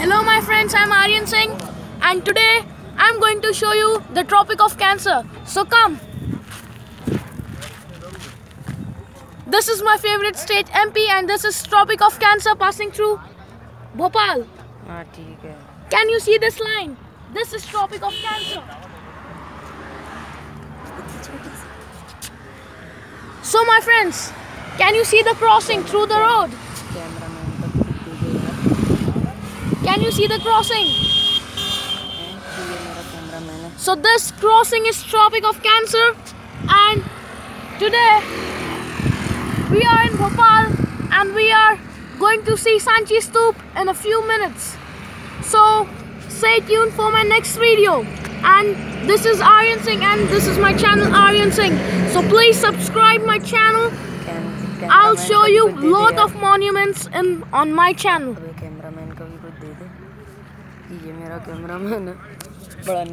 Hello my friends, I'm Aryan Singh and today I'm going to show you the Tropic of Cancer. So come. This is my favorite state MP and this is Tropic of Cancer passing through Bhopal. Can you see this line? This is Tropic of Cancer. So my friends, can you see the crossing through the road? you see the crossing? So this crossing is Tropic of Cancer and today we are in Bhopal and we are going to see Sanchi Stoop in a few minutes. So stay tuned for my next video and this is Aryan Singh and this is my channel Aryan Singh. So please subscribe my channel. I'll show you lot of monuments in on my channel. उनको दे दें। ये मेरा camera man है। बड़ा